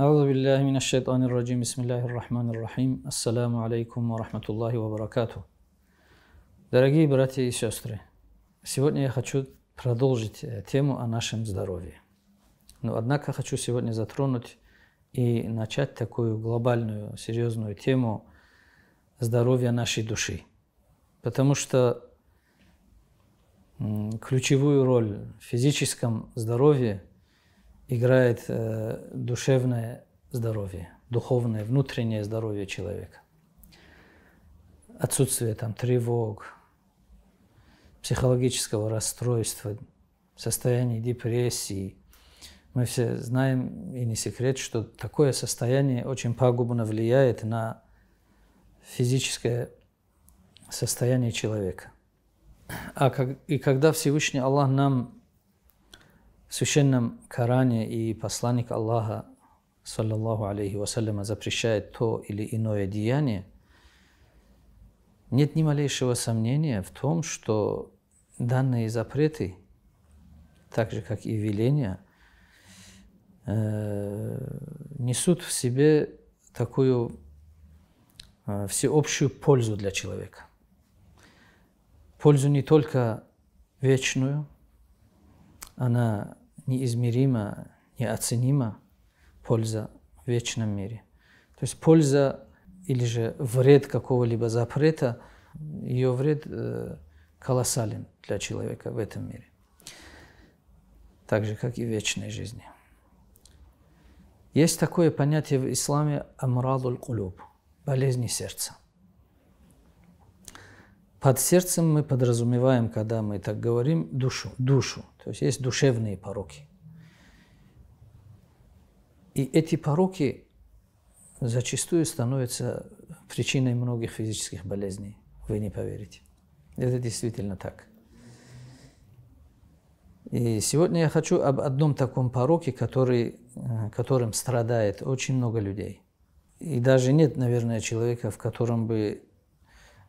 أعوذ بالله من الشيطان الرجيم بسم الله الرحمن الرحيم السلام عليكم ورحمة الله وبركاته Дорогие братья и сестры, сегодня я хочу продолжить э, тему о нашем здоровье. Но однако хочу сегодня затронуть и начать такую глобальную, серьезную тему здоровья нашей души. Потому что ключевую роль в физическом здоровье играет э, душевное здоровье, духовное, внутреннее здоровье человека. Отсутствие там тревог, психологического расстройства, состояния депрессии. Мы все знаем, и не секрет, что такое состояние очень пагубно влияет на физическое состояние человека. А как, и когда Всевышний Аллах нам в священном Коране и посланник Аллаха, саллаллаху алейхи вассаляма, запрещает то или иное деяние, нет ни малейшего сомнения в том, что данные запреты, так же как и веления, э, несут в себе такую э, всеобщую пользу для человека. Пользу не только вечную, она неизмерима, неоценима польза в вечном мире. То есть польза или же вред какого-либо запрета, ее вред э, колоссален для человека в этом мире. Так же, как и в вечной жизни. Есть такое понятие в исламе амрадуль кулуб – болезни сердца. Под сердцем мы подразумеваем, когда мы так говорим, душу, душу. То есть есть душевные пороки. И эти пороки зачастую становятся причиной многих физических болезней. Вы не поверите. Это действительно так. И сегодня я хочу об одном таком пороке, который, э, которым страдает очень много людей. И даже нет, наверное, человека, в котором бы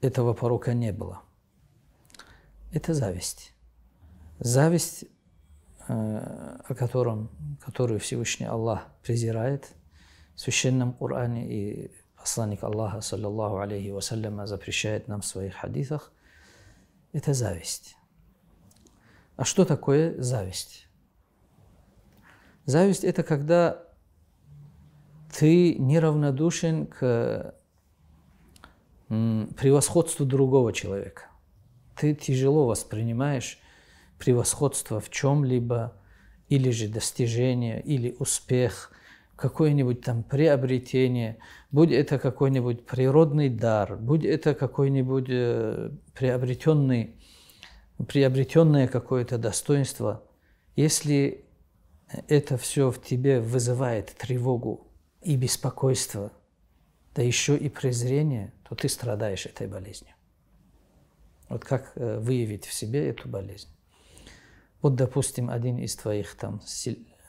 этого порока не было. Это зависть. Зависть, э, о котором, которую Всевышний Аллах презирает в Священном Коране и посланник Аллаха, саллаллаху алейхи вассаляма, запрещает нам в своих хадисах, это зависть. А что такое зависть? Зависть – это когда ты неравнодушен к превосходству другого человека. Ты тяжело воспринимаешь превосходство в чем-либо, или же достижение, или успех, какое-нибудь там приобретение, будь это какой-нибудь природный дар, будь это какой-нибудь э, приобретенный, приобретенное какое-то достоинство, если это все в тебе вызывает тревогу и беспокойство, да еще и презрение, то ты страдаешь этой болезнью. Вот как э, выявить в себе эту болезнь? Вот, допустим, один из твоих там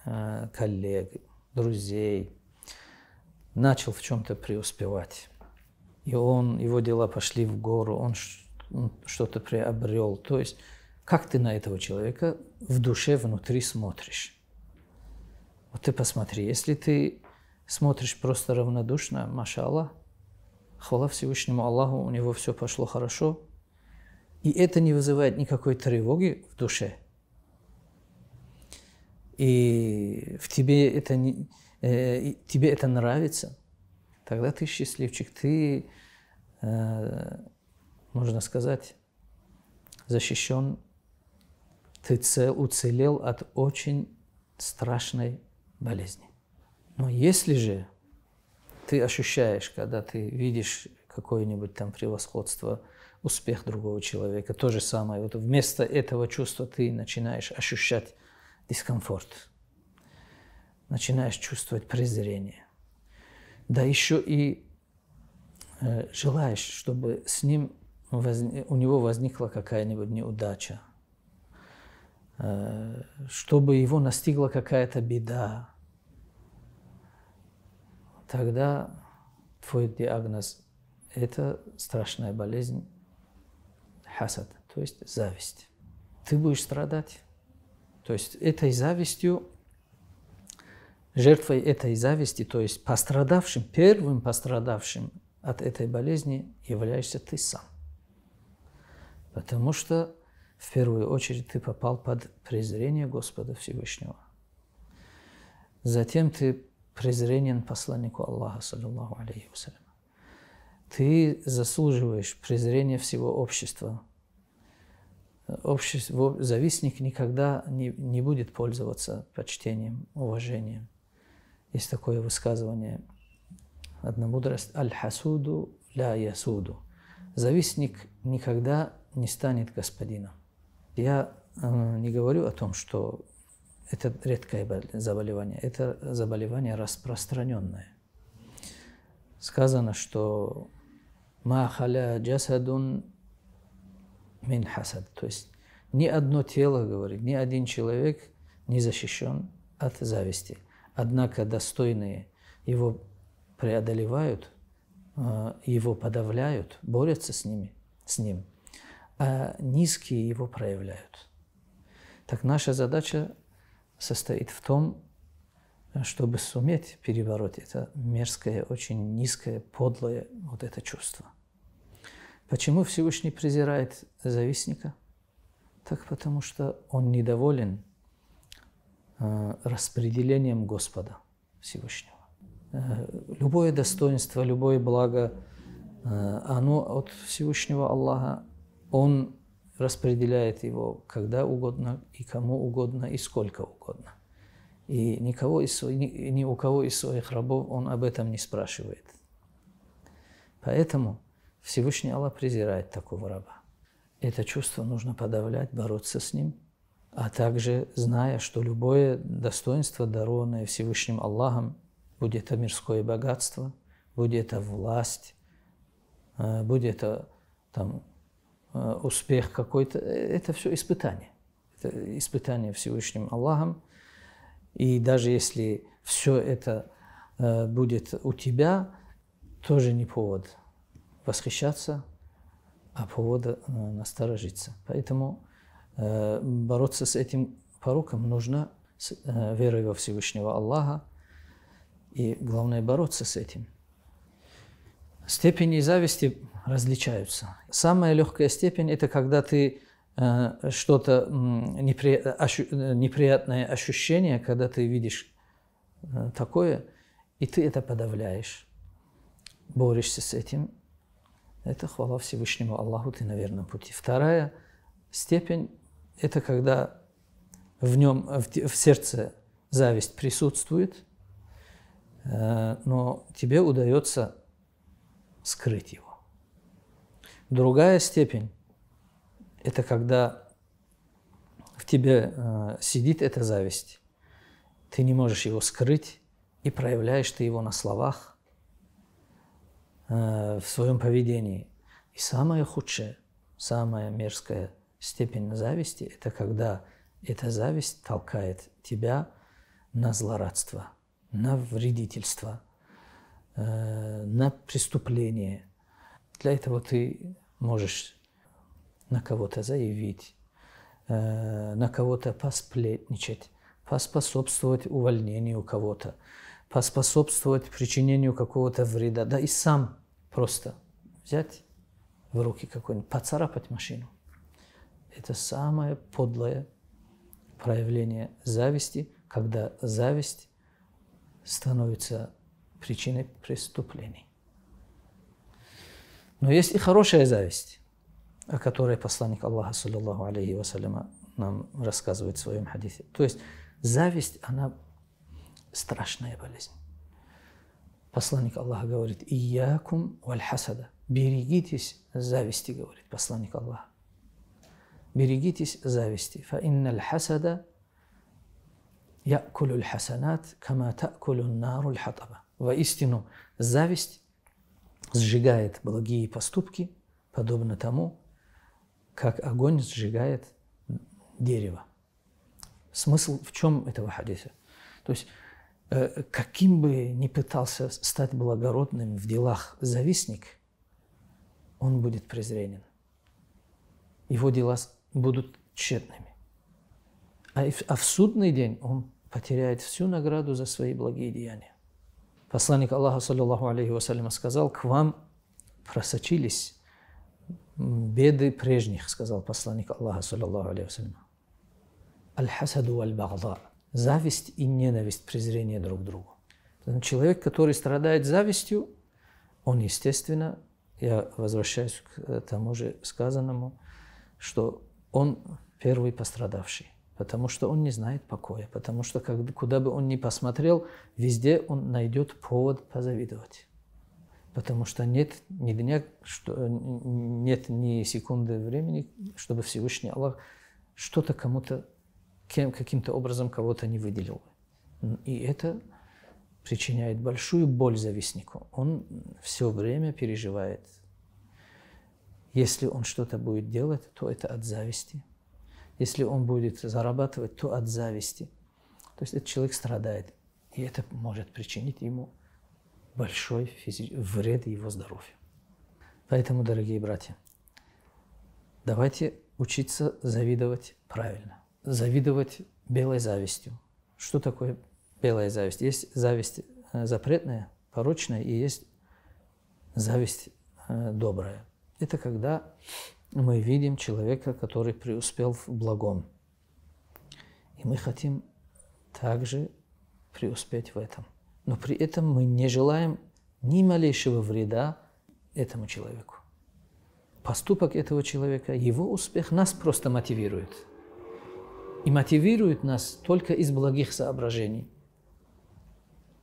э, коллег, друзей начал в чем-то преуспевать. И он, его дела пошли в гору, он что-то приобрел. То есть, как ты на этого человека в душе внутри смотришь? Вот ты посмотри, если ты смотришь просто равнодушно, маша Аллах, хвала Всевышнему Аллаху, у него все пошло хорошо, и это не вызывает никакой тревоги в душе. И в тебе это, не, э, тебе это нравится, тогда ты счастливчик, ты, э, можно сказать, защищен, ты цел, уцелел от очень страшной болезни. Но если же ты ощущаешь, когда ты видишь какое-нибудь там превосходство, успех другого человека, то же самое. Вот вместо этого чувства ты начинаешь ощущать дискомфорт, начинаешь чувствовать презрение. Да еще и э, желаешь, чтобы с ним возник, у него возникла какая-нибудь неудача, э, чтобы его настигла какая-то беда, тогда твой диагноз – это страшная болезнь хасад, то есть зависть. Ты будешь страдать. То есть этой завистью жертвой этой зависти, то есть пострадавшим, первым пострадавшим от этой болезни являешься ты сам. Потому что в первую очередь ты попал под презрение Господа Всевышнего. Затем ты презренен посланнику Аллаха, саллиллаху алейхи вассалям. Ты заслуживаешь презрения всего общества. Общество, завистник никогда не, не будет пользоваться почтением, уважением. Есть такое высказывание, одна мудрость, «Аль-хасуду ля ясуду». Завистник никогда не станет господином. Я э, не говорю о том, что это редкое заболевание, это заболевание распространенное. Сказано, что «Махаля джасадун мин хасад», то есть ни одно тело, говорит, ни один человек не защищен от зависти. Однако достойные его преодолевают, э, его подавляют, борются с ними, с ним – а низкие его проявляют. Так наша задача состоит в том, чтобы суметь перебороть это мерзкое, очень низкое, подлое вот это чувство. Почему Всевышний презирает завистника? Так потому что он недоволен э, распределением Господа Всевышнего. Э, любое достоинство, любое благо, э, оно от Всевышнего Аллаха он распределяет его когда угодно, и кому угодно, и сколько угодно. И никого из, ни, ни у кого из своих рабов он об этом не спрашивает. Поэтому Всевышний Аллах презирает такого раба. Это чувство нужно подавлять, бороться с ним, а также зная, что любое достоинство, дарованное Всевышним Аллахом, будь это мирское богатство, будь это власть, э, будь это там, успех какой-то, э, это все испытание. Это испытание Всевышним Аллахом. И даже если все это э, будет у тебя, тоже не повод восхищаться, а повод насторожиться. Поэтому бороться с этим пороком нужно с верой во Всевышнего Аллаха. И главное бороться с этим. Степени зависти различаются. Самая легкая степень – это когда ты э, что-то неприятное ощущение, когда ты видишь э, такое, и ты это подавляешь, борешься с этим. Это хвала Всевышнему Аллаху, ты на верном пути. Вторая степень – это когда в нем, в сердце зависть присутствует, э, но тебе удается скрыть его. Другая степень – это когда в тебе э, сидит эта зависть, ты не можешь его скрыть, и проявляешь ты его на словах, э, в своем поведении. И самое худшее, самая мерзкая степень зависти – это когда эта зависть толкает тебя на злорадство, на вредительство, э, на преступление – для этого ты можешь на кого-то заявить, э, на кого-то посплетничать, поспособствовать увольнению кого-то, поспособствовать причинению какого-то вреда, да и сам просто взять в руки какой-нибудь, поцарапать машину. Это самое подлое проявление зависти, когда зависть становится причиной преступлений. Но есть и хорошая зависть, о которой посланник Аллаха, саллиллаху алейхи вассаляма, нам рассказывает в своем хадисе. То есть зависть, она страшная болезнь. Посланник Аллаха говорит, «Иякум валь хасада». Берегитесь зависти, говорит посланник Аллаха. Берегитесь зависти. Фа инналь хасада якулю хасанат, кама такулю нару хатаба. Воистину, зависть сжигает благие поступки, подобно тому, как огонь сжигает дерево. Смысл в чем этого хадиса? То есть, э, каким бы ни пытался стать благородным в делах завистник, он будет презренен. Его дела будут тщетными. А в судный день он потеряет всю награду за свои благие деяния. Посланник Аллаха, саллиллаху алейхи вассалям, сказал, к вам просочились беды прежних, сказал посланник Аллаха, саллиллаху алейхи вассалям. Аль-хасаду аль-багдаа зависть и ненависть, презрение друг к другу. Человек, который страдает завистью, он, естественно, я возвращаюсь к тому же сказанному, что он первый пострадавший, потому что он не знает покоя, потому что как, куда бы он ни посмотрел, везде он найдет повод позавидовать. Потому что нет ни дня, что, нет ни секунды времени, чтобы Всевышний Аллах что-то кому-то каким-то образом кого-то не выделил. И это причиняет большую боль завистнику. Он все время переживает. Если он что-то будет делать, то это от зависти. Если он будет зарабатывать, то от зависти. То есть этот человек страдает. И это может причинить ему большой физи- вред его здоровью. Поэтому, дорогие братья, давайте учиться завидовать правильно завидовать белой завистью. Что такое белая зависть? Есть зависть э, запретная, порочная, и есть зависть э, добрая. Это когда мы видим человека, который преуспел в благом. И мы хотим также преуспеть в этом. Но при этом мы не желаем ни малейшего вреда этому человеку. Поступок этого человека, его успех нас просто мотивирует – и мотивирует нас только из благих соображений,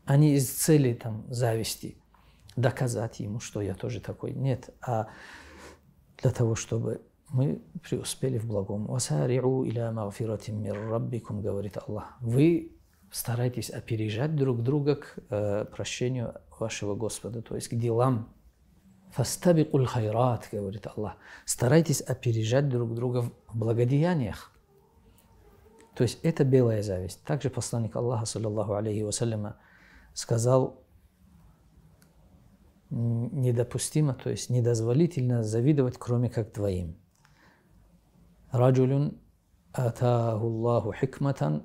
а не из цели там, зависти, доказать ему, что я тоже такой. Нет, а для того, чтобы мы преуспели в благом. «Васари'у иля магфиратим мир раббикум», говорит Аллах. Вы старайтесь опережать друг друга к э, прощению вашего Господа, то есть к делам. «Фастабикуль хайрат», говорит Аллах. Старайтесь опережать друг друга в благодеяниях. То есть это белая зависть. Также посланник Аллаха, саллиллаху алейхи вассаляма, сказал, недопустимо, то есть недозволительно завидовать, кроме как двоим. Раджулюн атаху Аллаху хикматан,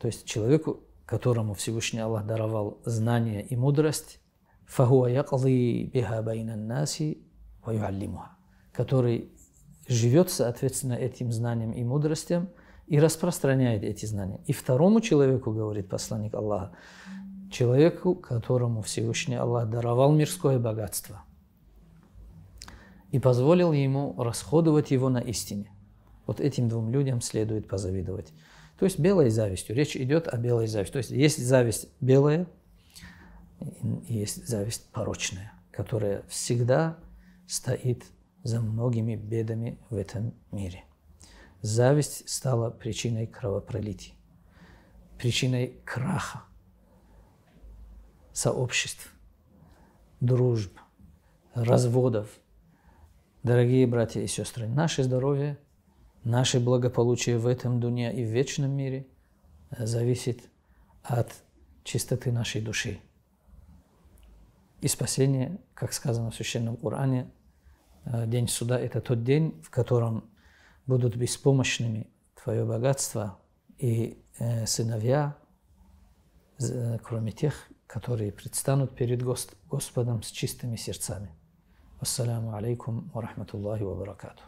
то есть человеку, которому Всевышний Аллах даровал знание и мудрость, фахуа якли биха байнан наси ва который живет соответственно этим знанием и мудростям – и распространяет эти знания. И второму человеку, говорит посланник Аллаха, человеку, которому Всевышний Аллах даровал мирское богатство и позволил ему расходовать его на истине. Вот этим двум людям следует позавидовать. То есть белой завистью. Речь идет о белой зависти. То есть есть зависть белая, есть зависть порочная, которая всегда стоит за многими бедами в этом мире. Зависть стала причиной кровопролития, причиной краха сообществ, дружб, разводов. Дорогие братья и сестры, наше здоровье, наше благополучие в этом дуне и в вечном мире зависит от чистоты нашей души. И спасение, как сказано в Священном Коране, день суда – это тот день, в котором будут беспомощными твое богатство и э, сыновья, э, кроме тех, которые предстанут перед Господом с чистыми сердцами. Ассаламу алейкум ва рахматуллахи ва баракатуh.